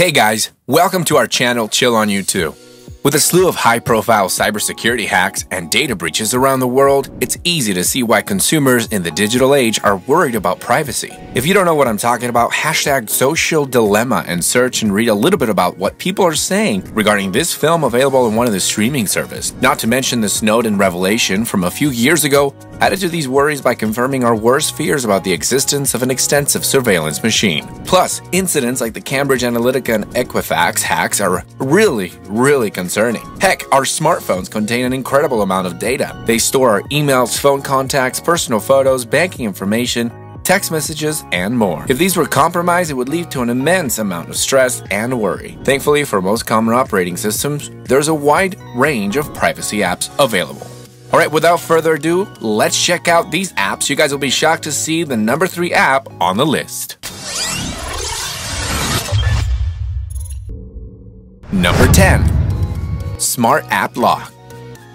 Hey guys, welcome to our channel Chill on YouTube. With a slew of high profile cybersecurity hacks and data breaches around the world, it's easy to see why consumers in the digital age are worried about privacy. If you don't know what I'm talking about, hashtag social dilemma and search and read a little bit about what people are saying regarding this film available on one of the streaming service. Not to mention the Snowden revelation from a few years ago added to these worries by confirming our worst fears about the existence of an extensive surveillance machine. Plus, incidents like the Cambridge Analytica and Equifax hacks are really, really concerning concerning. Heck, our smartphones contain an incredible amount of data. They store our emails, phone contacts, personal photos, banking information, text messages, and more. If these were compromised, it would lead to an immense amount of stress and worry. Thankfully, for most common operating systems, there's a wide range of privacy apps available. Alright, without further ado, let's check out these apps. You guys will be shocked to see the number 3 app on the list. Number 10 Smart App Lock.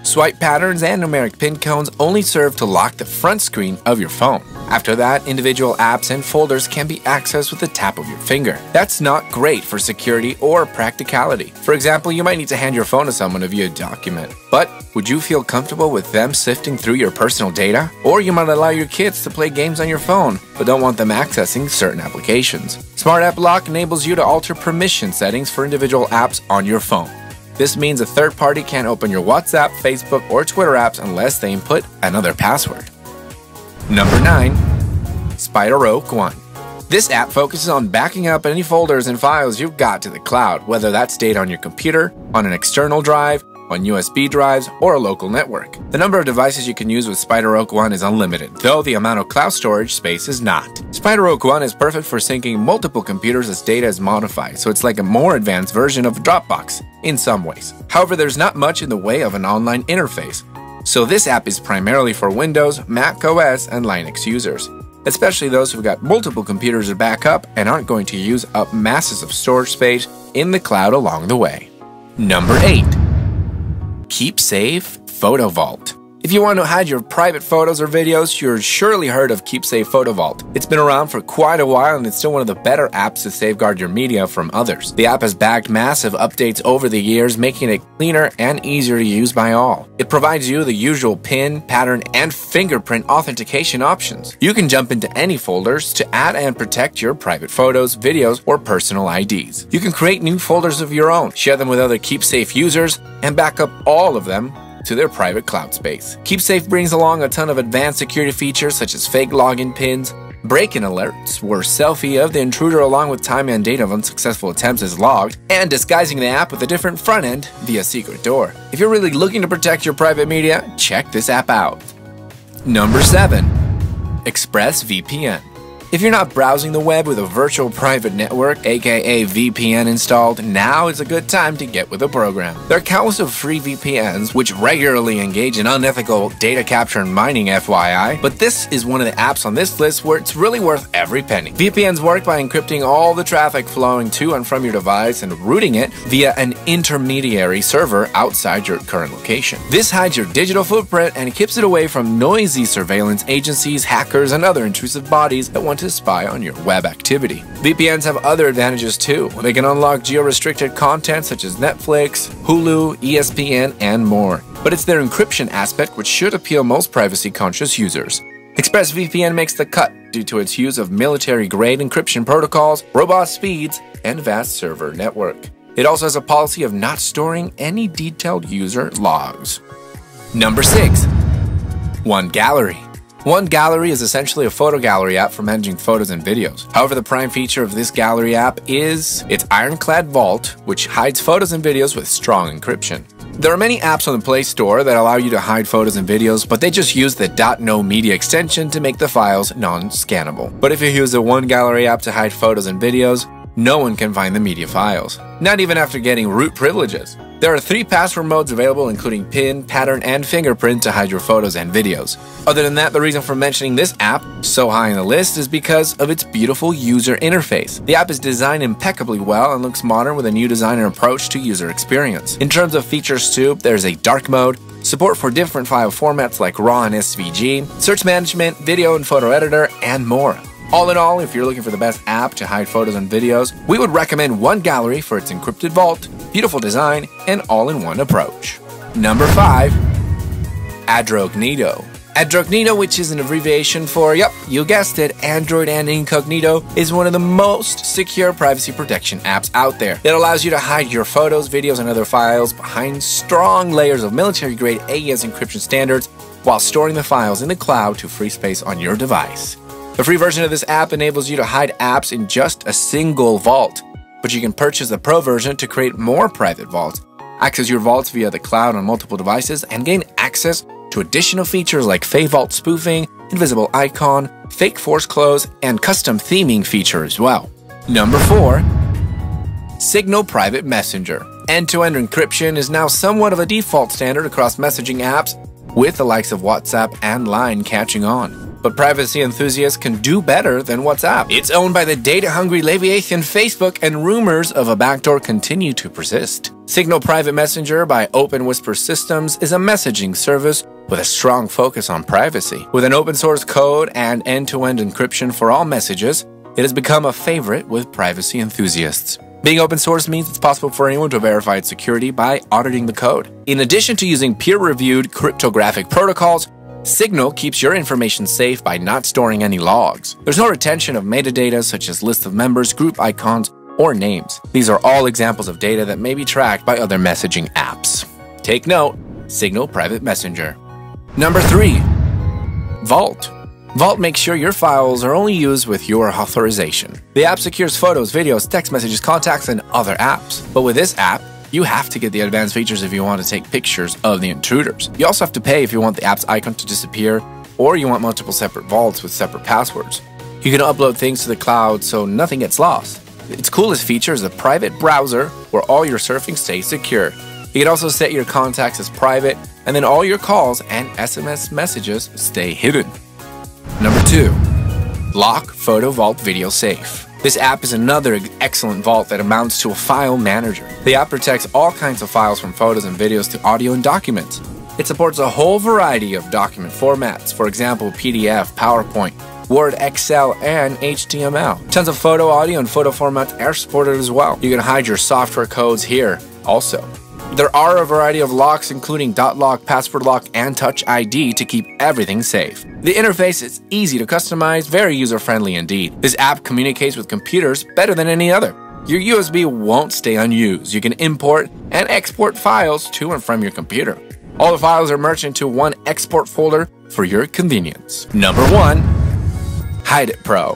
Swipe patterns and numeric pin codes only serve to lock the front screen of your phone. After that, individual apps and folders can be accessed with the tap of your finger. That's not great for security or practicality. For example, you might need to hand your phone to someone to view a document. But would you feel comfortable with them sifting through your personal data? Or you might allow your kids to play games on your phone, but don't want them accessing certain applications. Smart App Lock enables you to alter permission settings for individual apps on your phone. This means a third party can't open your WhatsApp, Facebook, or Twitter apps unless they input another password. Number 9. SpiderOak One. This app focuses on backing up any folders and files you've got to the cloud, whether that's data on your computer, on an external drive, on USB drives, or a local network. The number of devices you can use with SpiderOak One is unlimited, though the amount of cloud storage space is not. SpiderOak One is perfect for syncing multiple computers as data is modified, so it's like a more advanced version of Dropbox in some ways. However, there's not much in the way of an online interface, so this app is primarily for Windows, Mac OS, and Linux users especially those who've got multiple computers to back up and aren't going to use up masses of storage space in the cloud along the way. Number 8. KeepSafe Photo Vault. If you want to hide your private photos or videos, you're surely heard of KeepSafe Photo Vault. It's been around for quite a while and it's still one of the better apps to safeguard your media from others. The app has bagged massive updates over the years, making it cleaner and easier to use by all. It provides you the usual PIN, pattern, and fingerprint authentication options. You can jump into any folders to add and protect your private photos, videos, or personal IDs. You can create new folders of your own, share them with other KeepSafe users, and back up all of them to their private cloud space. KeepSafe brings along a ton of advanced security features such as fake login pins, break-in alerts where selfie of the intruder along with time and date of unsuccessful attempts is logged, and disguising the app with a different front end via secret door. If you're really looking to protect your private media, check this app out. Number 7. ExpressVPN if you're not browsing the web with a virtual private network, aka VPN installed, now is a good time to get with the program. There are countless of free VPNs which regularly engage in unethical data capture and mining FYI, but this is one of the apps on this list where it's really worth every penny. VPNs work by encrypting all the traffic flowing to and from your device and routing it via an intermediary server outside your current location. This hides your digital footprint and keeps it away from noisy surveillance agencies, hackers, and other intrusive bodies that want want to spy on your web activity. VPNs have other advantages too. They can unlock geo-restricted content such as Netflix, Hulu, ESPN, and more. But it's their encryption aspect which should appeal most privacy-conscious users. ExpressVPN makes the cut due to its use of military-grade encryption protocols, robust speeds, and vast server network. It also has a policy of not storing any detailed user logs. Number 6. One Gallery one Gallery is essentially a photo gallery app for managing photos and videos. However, the prime feature of this gallery app is its ironclad vault, which hides photos and videos with strong encryption. There are many apps on the Play Store that allow you to hide photos and videos, but they just use the .nomedia extension to make the files non-scannable. But if you use the One Gallery app to hide photos and videos, no one can find the media files, not even after getting root privileges. There are three password modes available including PIN, pattern, and fingerprint to hide your photos and videos. Other than that, the reason for mentioning this app so high on the list is because of its beautiful user interface. The app is designed impeccably well and looks modern with a new design and approach to user experience. In terms of features too, there's a dark mode, support for different file formats like RAW and SVG, search management, video and photo editor, and more. All in all, if you're looking for the best app to hide photos and videos, we would recommend One Gallery for its encrypted vault, beautiful design, and all in one approach. Number 5 Andrognito. Andrognito, which is an abbreviation for, yep, you guessed it, Android and Incognito, is one of the most secure privacy protection apps out there. It allows you to hide your photos, videos, and other files behind strong layers of military grade AES encryption standards while storing the files in the cloud to free space on your device. The free version of this app enables you to hide apps in just a single vault, but you can purchase the pro version to create more private vaults, access your vaults via the cloud on multiple devices, and gain access to additional features like fake Vault spoofing, invisible icon, fake force close, and custom theming feature as well. Number 4. Signal Private Messenger. End-to-end encryption is now somewhat of a default standard across messaging apps, with the likes of WhatsApp and Line catching on. But privacy enthusiasts can do better than WhatsApp. It's owned by the data-hungry Leviathan Facebook, and rumors of a backdoor continue to persist. Signal Private Messenger by Open Whisper Systems is a messaging service with a strong focus on privacy. With an open source code and end to end encryption for all messages, it has become a favorite with privacy enthusiasts. Being open source means it's possible for anyone to verify its security by auditing the code. In addition to using peer reviewed cryptographic protocols, Signal keeps your information safe by not storing any logs. There's no retention of metadata such as lists of members, group icons, or names. These are all examples of data that may be tracked by other messaging apps. Take note Signal Private Messenger. Number 3. Vault. Vault makes sure your files are only used with your authorization. The app secures photos, videos, text messages, contacts, and other apps. But with this app, you have to get the advanced features if you want to take pictures of the intruders. You also have to pay if you want the app's icon to disappear or you want multiple separate vaults with separate passwords. You can upload things to the cloud so nothing gets lost. Its coolest feature is a private browser where all your surfing stays secure. You can also set your contacts as private, and then all your calls and SMS messages stay hidden. Number 2. Lock Photo Vault Video Safe. This app is another excellent vault that amounts to a file manager. The app protects all kinds of files from photos and videos to audio and documents. It supports a whole variety of document formats, for example, PDF, PowerPoint, Word, Excel, and HTML. Tons of photo, audio, and photo formats are supported as well. You can hide your software codes here also. There are a variety of locks including lock, password lock, and touch ID to keep everything safe. The interface is easy to customize, very user-friendly indeed. This app communicates with computers better than any other. Your USB won't stay unused. You can import and export files to and from your computer. All the files are merged into one export folder for your convenience. Number 1. Hide It Pro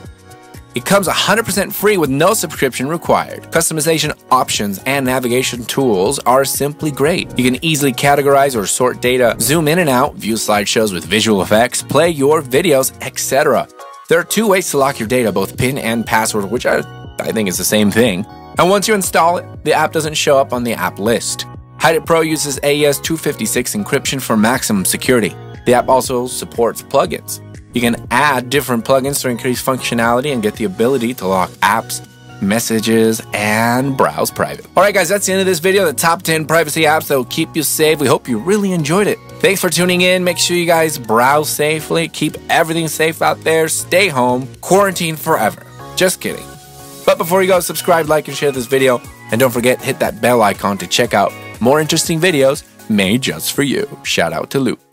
it comes 100% free with no subscription required. Customization options and navigation tools are simply great. You can easily categorize or sort data, zoom in and out, view slideshows with visual effects, play your videos, etc. There are two ways to lock your data, both PIN and password, which I, I think is the same thing. And once you install it, the app doesn't show up on the app list. Hide It Pro uses AES 256 encryption for maximum security. The app also supports plugins. You can add different plugins to increase functionality and get the ability to lock apps, messages, and browse private. Alright guys, that's the end of this video, the top 10 privacy apps that will keep you safe. We hope you really enjoyed it. Thanks for tuning in. Make sure you guys browse safely, keep everything safe out there, stay home, quarantine forever. Just kidding. But before you go, subscribe, like, and share this video. And don't forget, hit that bell icon to check out more interesting videos made just for you. Shout out to Luke.